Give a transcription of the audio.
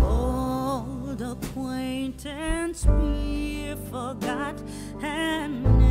Old acquaintance be forgot and